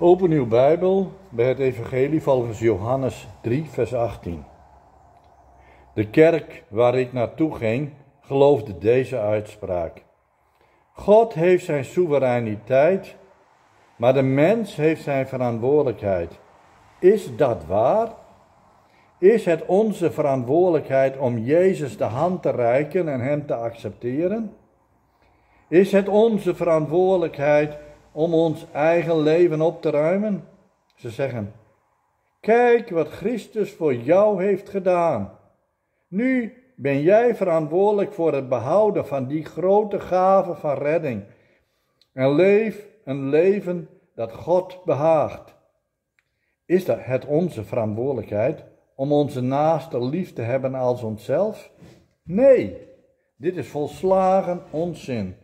Open uw Bijbel bij het Evangelie volgens Johannes 3, vers 18. De kerk waar ik naartoe ging, geloofde deze uitspraak. God heeft zijn soevereiniteit, maar de mens heeft zijn verantwoordelijkheid. Is dat waar? Is het onze verantwoordelijkheid om Jezus de hand te reiken en Hem te accepteren? Is het onze verantwoordelijkheid om ons eigen leven op te ruimen? Ze zeggen: Kijk wat Christus voor jou heeft gedaan. Nu ben jij verantwoordelijk voor het behouden van die grote gave van redding. En leef een leven dat God behaagt. Is dat het onze verantwoordelijkheid om onze naaste lief te hebben als onszelf? Nee, dit is volslagen onzin.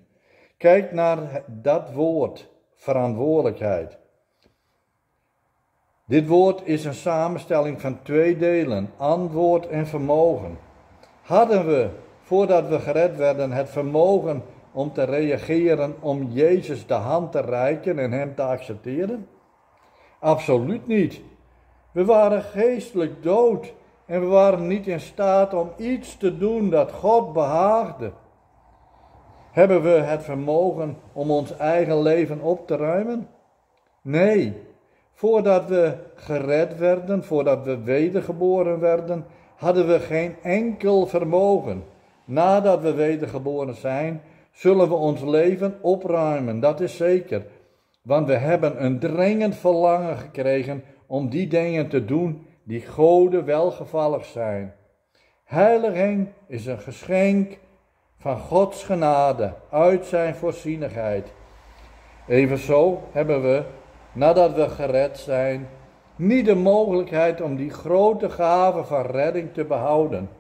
Kijk naar dat woord, verantwoordelijkheid. Dit woord is een samenstelling van twee delen, antwoord en vermogen. Hadden we, voordat we gered werden, het vermogen om te reageren, om Jezus de hand te reiken en Hem te accepteren? Absoluut niet. We waren geestelijk dood en we waren niet in staat om iets te doen dat God behaagde. Hebben we het vermogen om ons eigen leven op te ruimen? Nee. Voordat we gered werden, voordat we wedergeboren werden, hadden we geen enkel vermogen. Nadat we wedergeboren zijn, zullen we ons leven opruimen, dat is zeker. Want we hebben een dringend verlangen gekregen om die dingen te doen die Gode welgevallig zijn. Heiliging is een geschenk van Gods genade uit zijn voorzienigheid. Evenzo hebben we, nadat we gered zijn, niet de mogelijkheid om die grote gave van redding te behouden.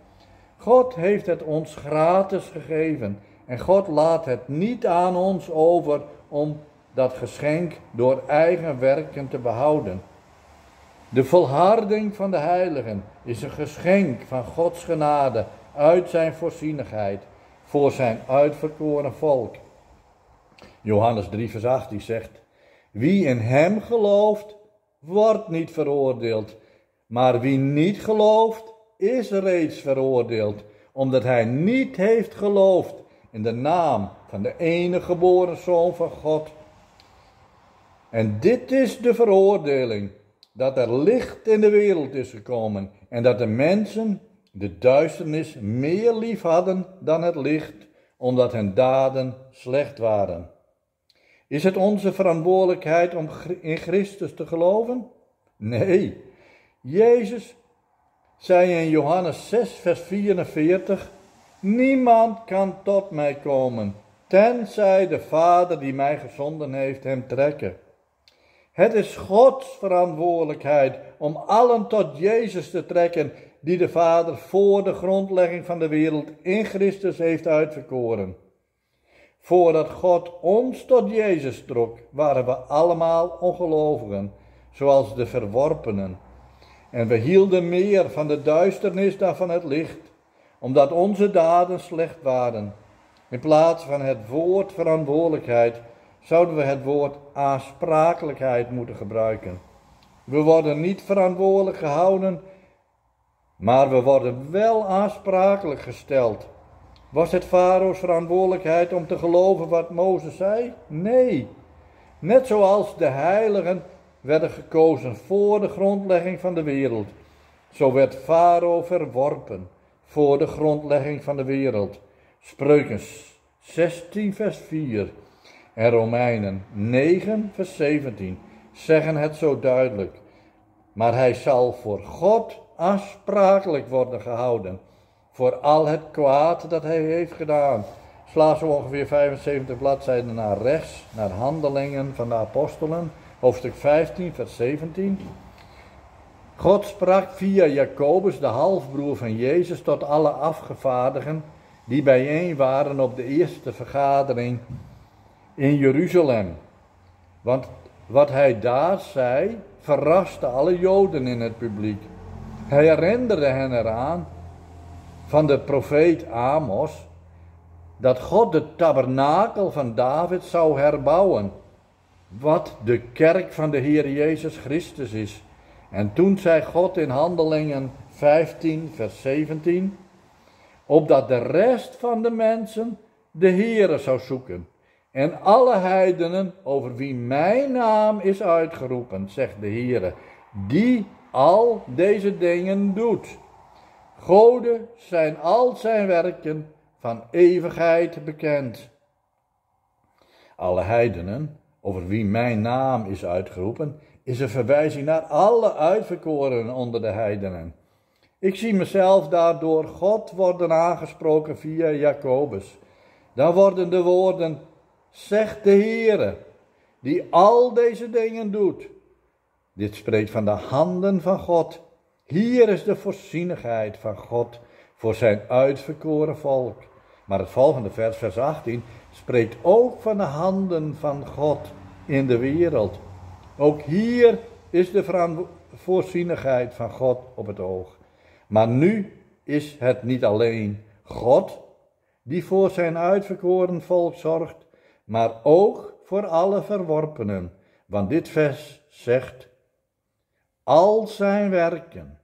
God heeft het ons gratis gegeven en God laat het niet aan ons over om dat geschenk door eigen werken te behouden. De volharding van de heiligen is een geschenk van Gods genade uit zijn voorzienigheid voor zijn uitverkoren volk. Johannes 3 vers 18 zegt, wie in hem gelooft, wordt niet veroordeeld, maar wie niet gelooft, is reeds veroordeeld, omdat hij niet heeft geloofd in de naam van de enige geboren Zoon van God. En dit is de veroordeling, dat er licht in de wereld is gekomen en dat de mensen de duisternis meer lief hadden dan het licht, omdat hun daden slecht waren. Is het onze verantwoordelijkheid om in Christus te geloven? Nee. Jezus zei in Johannes 6, vers 44: Niemand kan tot mij komen, tenzij de Vader die mij gezonden heeft hem trekken. Het is Gods verantwoordelijkheid om allen tot Jezus te trekken die de Vader voor de grondlegging van de wereld in Christus heeft uitverkoren. Voordat God ons tot Jezus trok, waren we allemaal ongelovigen, zoals de verworpenen. En we hielden meer van de duisternis dan van het licht, omdat onze daden slecht waren. In plaats van het woord verantwoordelijkheid zouden we het woord aansprakelijkheid moeten gebruiken. We worden niet verantwoordelijk gehouden maar we worden wel aansprakelijk gesteld. Was het Farao's verantwoordelijkheid om te geloven wat Mozes zei? Nee. Net zoals de heiligen werden gekozen voor de grondlegging van de wereld, zo werd Farao verworpen voor de grondlegging van de wereld. Spreuken 16 vers 4 en Romeinen 9 vers 17 zeggen het zo duidelijk. Maar hij zal voor God aansprakelijk worden gehouden voor al het kwaad dat hij heeft gedaan. Sla zo ongeveer 75 bladzijden naar rechts, naar Handelingen van de Apostelen, hoofdstuk 15, vers 17. God sprak via Jacobus, de halfbroer van Jezus, tot alle afgevaardigen die bijeen waren op de eerste vergadering in Jeruzalem. Want wat hij daar zei, verraste alle Joden in het publiek. Hij herinnerde hen eraan van de profeet Amos dat God de tabernakel van David zou herbouwen. wat de kerk van de Heer Jezus Christus is. En toen zei God in Handelingen 15, vers 17, opdat de rest van de mensen de Heere zou zoeken. En alle heidenen over wie mijn naam is uitgeroepen, zegt de Heere, die al deze dingen doet. Goden zijn al zijn werken van eeuwigheid bekend. Alle heidenen, over wie mijn naam is uitgeroepen, is een verwijzing naar alle uitverkorenen onder de heidenen. Ik zie mezelf daardoor God worden aangesproken via Jacobus. Dan worden de woorden, zegt de Heere, die al deze dingen doet. Dit spreekt van de handen van God. Hier is de voorzienigheid van God voor zijn uitverkoren volk. Maar het volgende vers, vers 18, spreekt ook van de handen van God in de wereld. Ook hier is de voorzienigheid van God op het oog. Maar nu is het niet alleen God die voor zijn uitverkoren volk zorgt, maar ook voor alle verworpenen. Want dit vers zegt, al zijn werken